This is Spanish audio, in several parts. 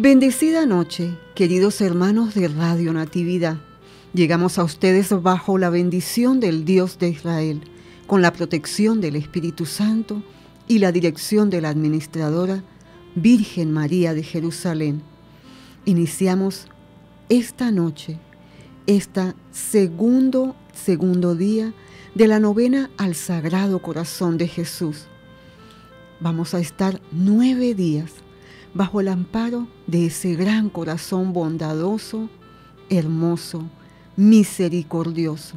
Bendecida noche, queridos hermanos de Radio Natividad. Llegamos a ustedes bajo la bendición del Dios de Israel, con la protección del Espíritu Santo y la dirección de la administradora Virgen María de Jerusalén. Iniciamos esta noche, esta segundo, segundo día de la novena al Sagrado Corazón de Jesús. Vamos a estar nueve días bajo el amparo de ese gran corazón bondadoso, hermoso, misericordioso.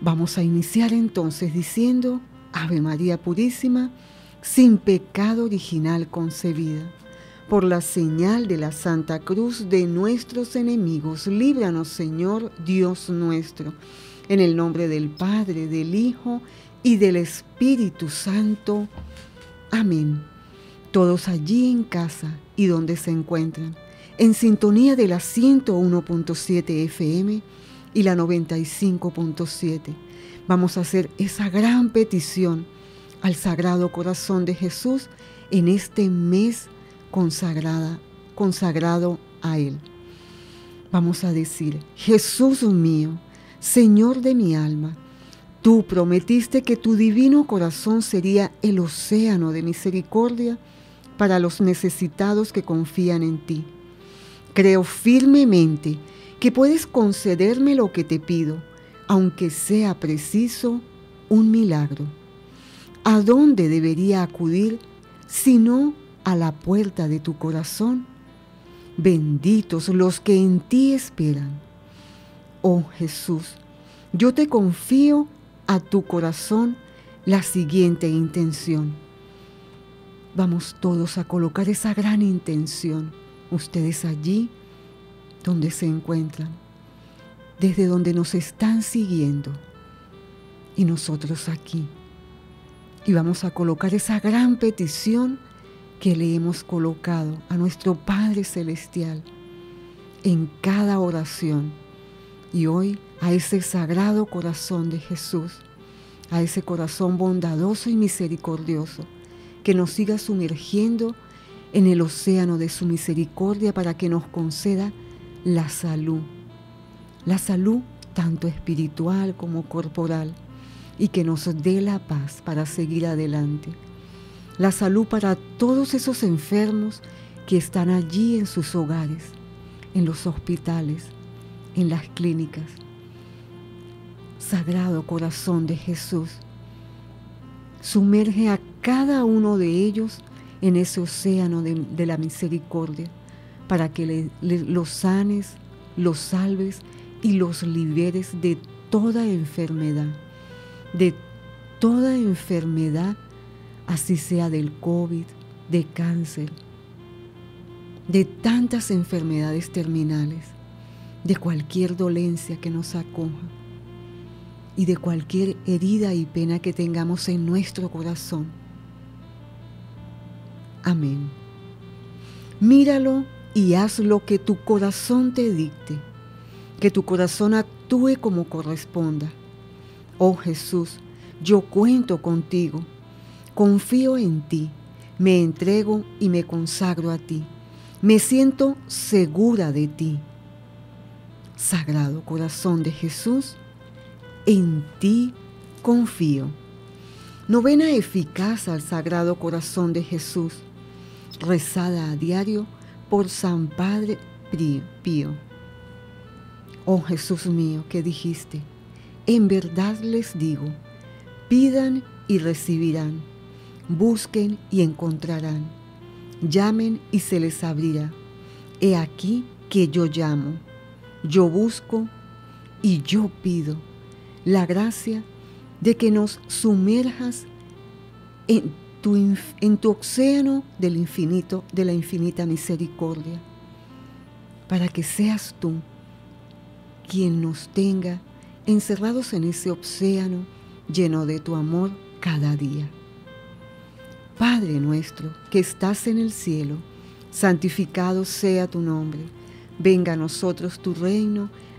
Vamos a iniciar entonces diciendo, Ave María Purísima, sin pecado original concebida. Por la señal de la Santa Cruz de nuestros enemigos, líbranos Señor Dios nuestro, en el nombre del Padre, del Hijo y del Espíritu Santo. Amén todos allí en casa y donde se encuentran, en sintonía de la 101.7 FM y la 95.7. Vamos a hacer esa gran petición al Sagrado Corazón de Jesús en este mes consagrada, consagrado a Él. Vamos a decir, Jesús mío, Señor de mi alma, tú prometiste que tu divino corazón sería el océano de misericordia para los necesitados que confían en ti. Creo firmemente que puedes concederme lo que te pido, aunque sea preciso un milagro. ¿A dónde debería acudir sino a la puerta de tu corazón? Benditos los que en ti esperan. Oh Jesús, yo te confío a tu corazón la siguiente intención vamos todos a colocar esa gran intención, ustedes allí donde se encuentran, desde donde nos están siguiendo y nosotros aquí. Y vamos a colocar esa gran petición que le hemos colocado a nuestro Padre Celestial en cada oración. Y hoy a ese sagrado corazón de Jesús, a ese corazón bondadoso y misericordioso que nos siga sumergiendo en el océano de su misericordia para que nos conceda la salud, la salud tanto espiritual como corporal, y que nos dé la paz para seguir adelante. La salud para todos esos enfermos que están allí en sus hogares, en los hospitales, en las clínicas. Sagrado corazón de Jesús, sumerge a cada uno de ellos en ese océano de, la misericordia, para que los sanes, los salves y los liberes de toda enfermedad, de toda enfermedad, así sea del COVID, de cáncer, de tantas enfermedades terminales, de cualquier dolencia que nos acoja y de cualquier herida y pena que tengamos en nuestro corazón Amén. Míralo y haz lo que tu corazón te dicte, que tu corazón actúe como corresponda. Oh Jesús, yo cuento contigo, confío en ti, me entrego y me consagro a ti, me siento segura de ti. Sagrado corazón de Jesús, en ti confío. Novena eficaz al Sagrado Corazón de Jesús rezada a diario por San Padre Pío. Oh Jesús mío, que dijiste, en verdad les digo, pidan y recibirán, busquen y encontrarán, llamen y se les abrirá. He aquí que yo llamo, yo busco y yo pido la gracia de que nos sumerjas en en tu océano del infinito, de la infinita misericordia, para que seas tú quien nos tenga encerrados en ese océano lleno de tu amor cada día. Padre nuestro que estás en el cielo, santificado sea tu nombre, venga a nosotros tu reino,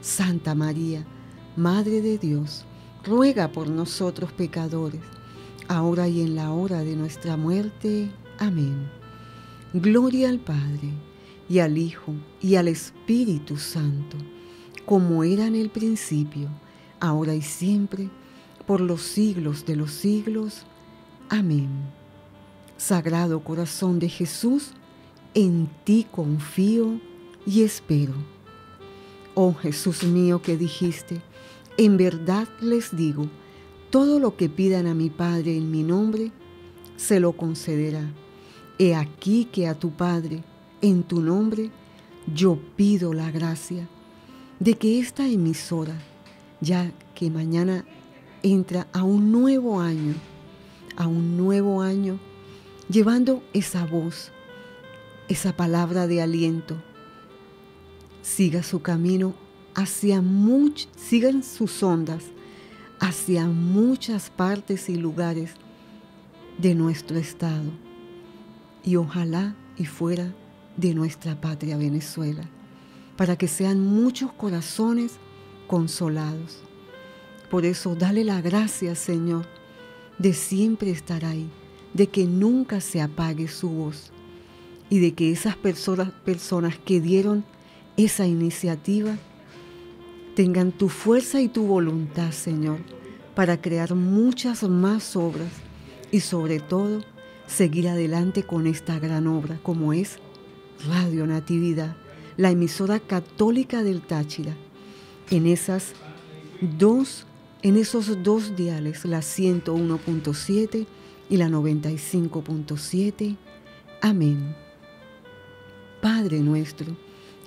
Santa María, Madre de Dios, ruega por nosotros pecadores ahora y en la hora de nuestra muerte. Amén. Gloria al Padre, y al Hijo, y al Espíritu Santo, como era en el principio, ahora y siempre, por los siglos de los siglos. Amén. Sagrado corazón de Jesús, en ti confío y espero. Oh Jesús mío que dijiste, en verdad les digo, todo lo que pidan a mi Padre en mi nombre, se lo concederá. He aquí que a tu Padre, en tu nombre, yo pido la gracia de que esta emisora, ya que mañana entra a un nuevo año, a un nuevo año, llevando esa voz, esa palabra de aliento, siga su camino hacia much, sigan sus ondas hacia muchas partes y lugares de nuestro estado y ojalá y fuera de nuestra patria Venezuela, para que sean muchos corazones consolados. Por eso dale la gracia, Señor, de siempre estar ahí, de que nunca se apague su voz y de que esas personas, personas que dieron esa iniciativa tengan tu fuerza y tu voluntad, Señor, para crear muchas más obras y sobre todo seguir adelante con esta gran obra como es Radio Natividad, la emisora católica del Táchira. En esas dos, en esos dos diales, la 101.7 y la 95.7. Amén. Padre nuestro,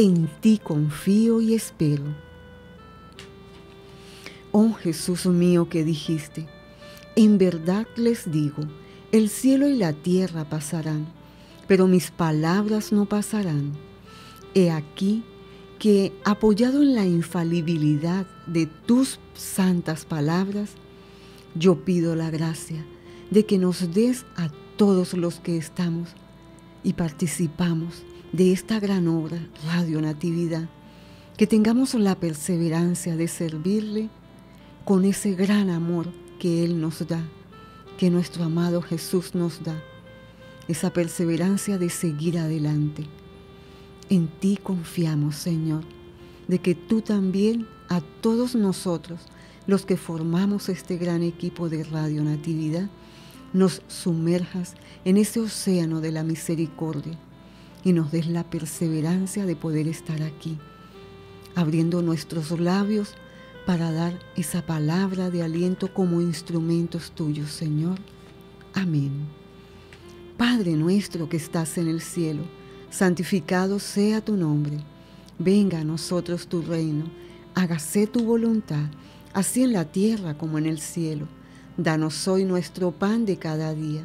en ti confío y espero. Oh Jesús mío que dijiste, en verdad les digo, el cielo y la tierra pasarán, pero mis palabras no pasarán. He aquí que, apoyado en la infalibilidad de tus santas palabras, yo pido la gracia de que nos des a todos los que estamos y participamos de esta gran obra, Radio Natividad, que tengamos la perseverancia de servirle con ese gran amor que Él nos da, que nuestro amado Jesús nos da, esa perseverancia de seguir adelante. En ti confiamos, Señor, de que tú también a todos nosotros, los que formamos este gran equipo de Radio Natividad, nos sumerjas en ese océano de la misericordia y nos des la perseverancia de poder estar aquí, abriendo nuestros labios para dar esa palabra de aliento como instrumentos tuyos, Señor. Amén. Padre nuestro que estás en el cielo, santificado sea tu nombre. Venga a nosotros tu reino, hágase tu voluntad, así en la tierra como en el cielo. Danos hoy nuestro pan de cada día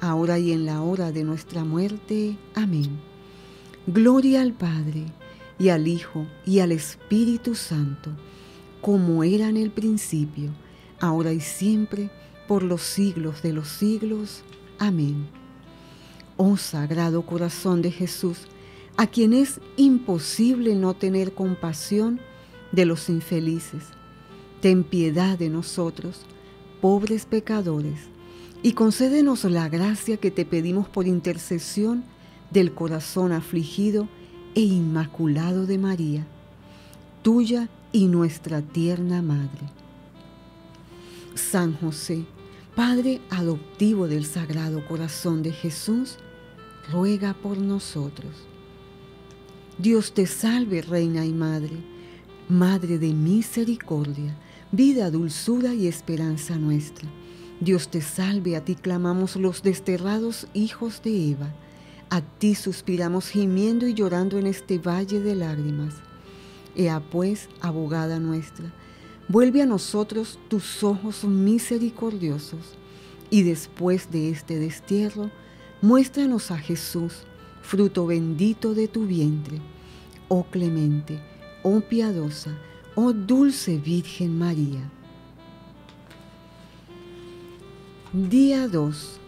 ahora y en la hora de nuestra muerte. Amén. Gloria al Padre, y al Hijo, y al Espíritu Santo, como era en el principio, ahora y siempre, por los siglos de los siglos. Amén. Oh Sagrado Corazón de Jesús, a quien es imposible no tener compasión de los infelices, ten piedad de nosotros, pobres pecadores, y concédenos la gracia que te pedimos por intercesión del corazón afligido e inmaculado de María, tuya y nuestra tierna Madre. San José, Padre adoptivo del Sagrado Corazón de Jesús, ruega por nosotros. Dios te salve, Reina y Madre, Madre de misericordia, vida, dulzura y esperanza nuestra. Dios te salve, a ti clamamos los desterrados hijos de Eva, a ti suspiramos gimiendo y llorando en este valle de lágrimas. Ea pues, abogada nuestra, vuelve a nosotros tus ojos misericordiosos, y después de este destierro, Muéstranos a Jesús, fruto bendito de tu vientre. Oh clemente, oh piadosa, oh dulce Virgen María. Día 2.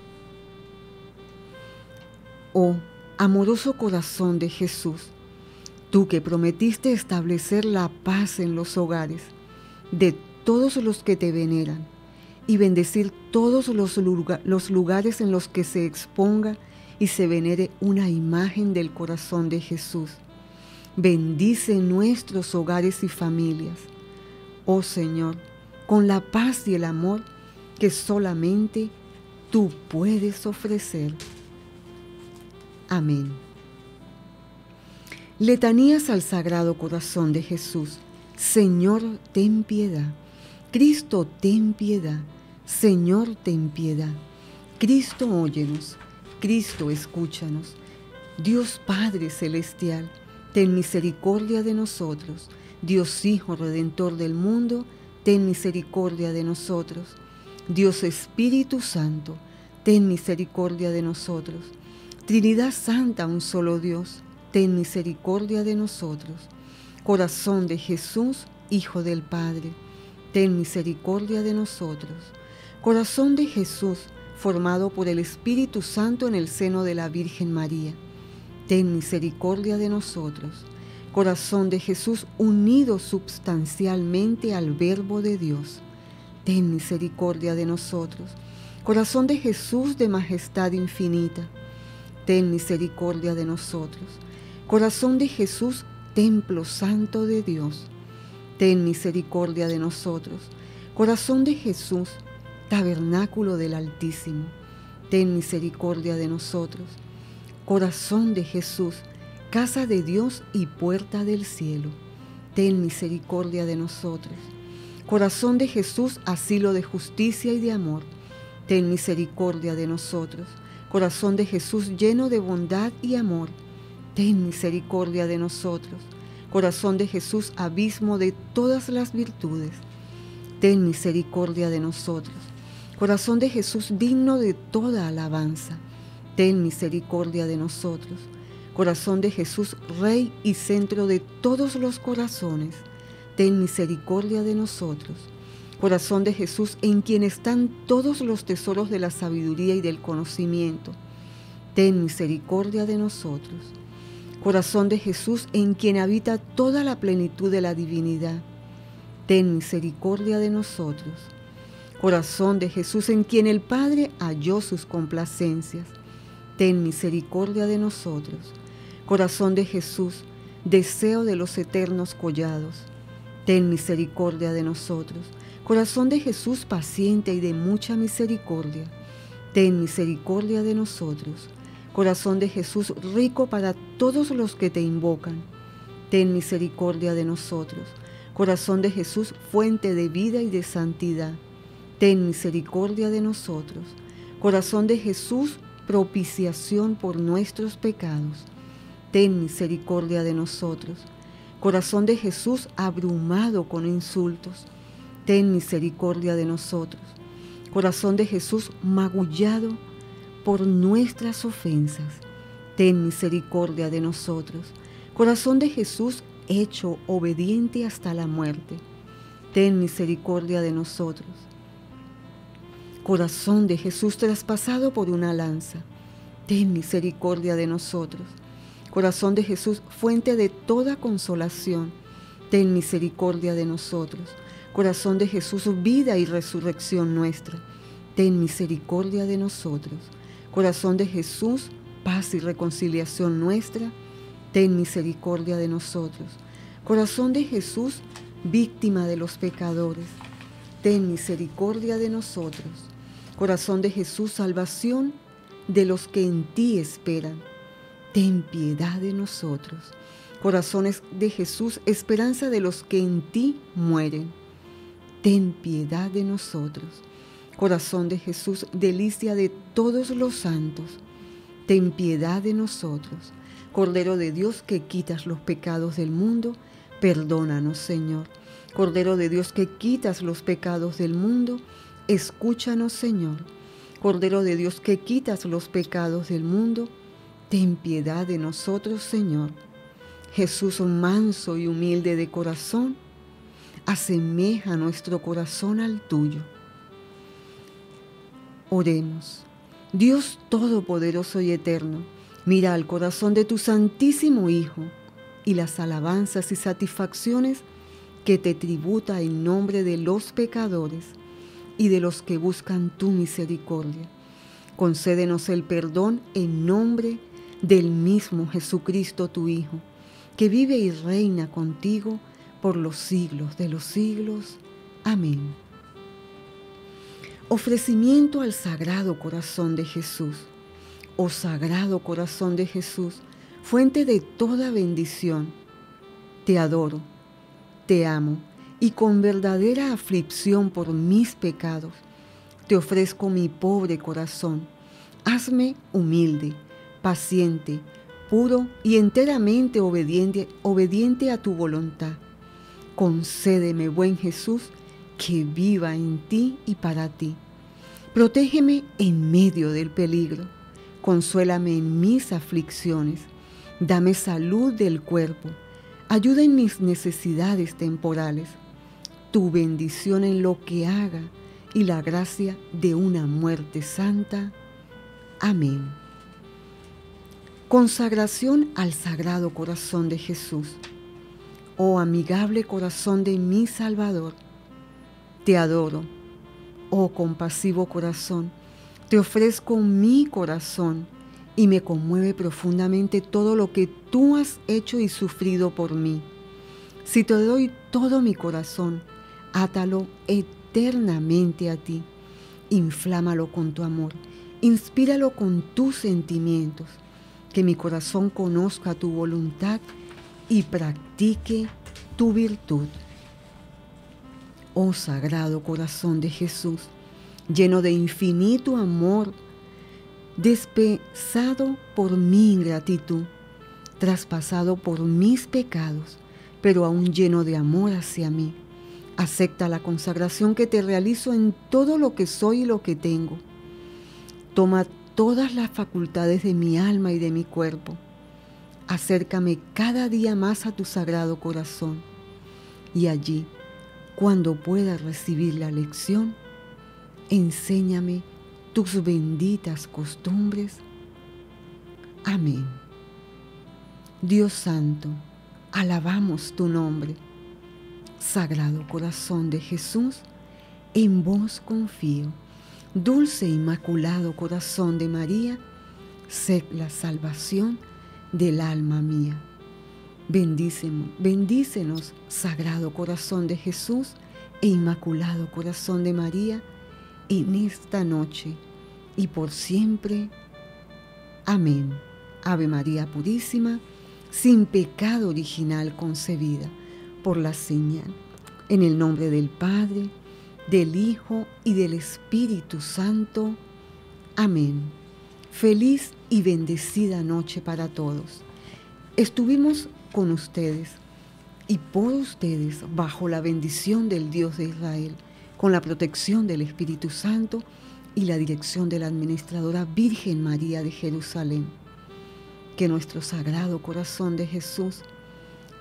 Oh amoroso corazón de Jesús, tú que prometiste establecer la paz en los hogares de todos los que te veneran y bendecir todos los, lugares en los que se exponga y se venere una imagen del corazón de Jesús. Bendice nuestros hogares y familias. Oh Señor, con la paz y el amor que solamente tú puedes ofrecer. Amén. Letanías al Sagrado Corazón de Jesús. Señor, ten piedad. Cristo, ten piedad. Señor, ten piedad. Cristo, óyenos. Cristo, escúchanos. Dios Padre Celestial, ten misericordia de nosotros. Dios Hijo Redentor del mundo, ten misericordia de nosotros. Dios Espíritu Santo, ten misericordia de nosotros. Trinidad Santa, un solo Dios, ten misericordia de nosotros. Corazón de Jesús, Hijo del Padre, ten misericordia de nosotros. Corazón de Jesús, formado por el Espíritu Santo en el seno de la Virgen María. Ten misericordia de nosotros. Corazón de Jesús unido substancialmente al Verbo de Dios. Ten misericordia de nosotros. Corazón de Jesús de majestad infinita. Ten misericordia de nosotros. Corazón de Jesús, templo santo de Dios. Ten misericordia de nosotros. Corazón de Jesús, tabernáculo del Altísimo, ten misericordia de nosotros. Corazón de Jesús, casa de Dios y puerta del cielo, ten misericordia de nosotros. Corazón de Jesús, asilo de justicia y de amor, ten misericordia de nosotros. Corazón de Jesús lleno de bondad y amor, ten misericordia de nosotros. Corazón de Jesús, abismo de todas las virtudes, ten misericordia de nosotros. Corazón de Jesús digno de toda alabanza, ten misericordia de nosotros. Corazón de Jesús, Rey y centro de todos los corazones, ten misericordia de nosotros. Corazón de Jesús, en quien están todos los tesoros de la sabiduría y del conocimiento, ten misericordia de nosotros. Corazón de Jesús, en quien habita toda la plenitud de la divinidad, ten misericordia de nosotros Corazón de Jesús en quien el Padre halló sus complacencias, ten misericordia de nosotros. Corazón de Jesús, deseo de los eternos collados, ten misericordia de nosotros. Corazón de Jesús paciente y de mucha misericordia, ten misericordia de nosotros. Corazón de Jesús rico para todos los que te invocan, ten misericordia de nosotros. Corazón de Jesús fuente de vida y de santidad ten misericordia de nosotros. Corazón de Jesús, propiciación por nuestros pecados, ten misericordia de nosotros. Corazón de Jesús abrumado con insultos, ten misericordia de nosotros. Corazón de Jesús magullado por nuestras ofensas, ten misericordia de nosotros. Corazón de Jesús hecho obediente hasta la muerte, ten misericordia de nosotros. Corazón de Jesús traspasado por una lanza, ten misericordia de nosotros. Corazón de Jesús, fuente de toda consolación, ten misericordia de nosotros. Corazón de Jesús, vida y resurrección nuestra, ten misericordia de nosotros. Corazón de Jesús, paz y reconciliación nuestra, ten misericordia de nosotros. Corazón de Jesús, víctima de los pecadores, ten misericordia de nosotros. Corazón de Jesús, salvación de los que en ti esperan, ten piedad de nosotros. Corazones de Jesús, esperanza de los que en ti mueren, ten piedad de nosotros. Corazón de Jesús, delicia de todos los santos, ten piedad de nosotros. Cordero de Dios que quitas los pecados del mundo, perdónanos Señor. Cordero de Dios que quitas los pecados del mundo, escúchanos Señor. Cordero de Dios que quitas los pecados del mundo, ten piedad de nosotros Señor. Jesús manso y humilde de corazón, asemeja nuestro corazón al tuyo. Oremos. Dios Todopoderoso y Eterno, mira al corazón de tu Santísimo Hijo y las alabanzas y satisfacciones que te tributa en nombre de los pecadores y de los que buscan tu misericordia. Concédenos el perdón en nombre del mismo Jesucristo tu Hijo, que vive y reina contigo por los siglos de los siglos. Amén. Ofrecimiento al Sagrado Corazón de Jesús. Oh Sagrado Corazón de Jesús, fuente de toda bendición, te adoro, te amo y con verdadera aflicción por mis pecados, te ofrezco mi pobre corazón. Hazme humilde, paciente, puro y enteramente obediente, a tu voluntad. Concédeme, buen Jesús, que viva en ti y para ti. Protégeme en medio del peligro, consuélame en mis aflicciones, dame salud del cuerpo, ayuda en mis necesidades temporales, tu bendición en lo que haga y la gracia de una muerte santa. Amén. Consagración al Sagrado Corazón de Jesús. Oh amigable corazón de mi Salvador, te adoro. Oh compasivo corazón, te ofrezco mi corazón y me conmueve profundamente todo lo que tú has hecho y sufrido por mí. Si te doy todo mi corazón, átalo eternamente a ti. Inflámalo con tu amor, inspíralo con tus sentimientos, que mi corazón conozca tu voluntad y practique tu virtud. Oh Sagrado Corazón de Jesús, lleno de infinito amor, despesado por mi ingratitud, traspasado por mis pecados, pero aún lleno de amor hacia mí. Acepta la consagración que te realizo en todo lo que soy y lo que tengo. Toma todas las facultades de mi alma y de mi cuerpo. Acércame cada día más a tu sagrado corazón. Y allí, cuando pueda recibir la lección, enséñame tus benditas costumbres. Amén. Dios Santo, alabamos tu nombre. Sagrado Corazón de Jesús, en vos confío. Dulce Inmaculado Corazón de María, sé la salvación del alma mía. Bendícenos, bendícenos, Sagrado Corazón de Jesús e Inmaculado Corazón de María, en esta noche y por siempre. Amén. Ave María Purísima, sin pecado original concebida por la señal. En el nombre del Padre, del Hijo y del Espíritu Santo. Amén. Feliz y bendecida noche para todos. Estuvimos con ustedes y por ustedes bajo la bendición del Dios de Israel, con la protección del Espíritu Santo y la dirección de la Administradora Virgen María de Jerusalén. Que nuestro Sagrado Corazón de Jesús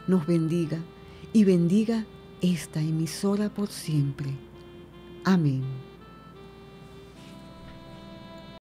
nos bendiga y bendiga esta emisora por siempre. Amén.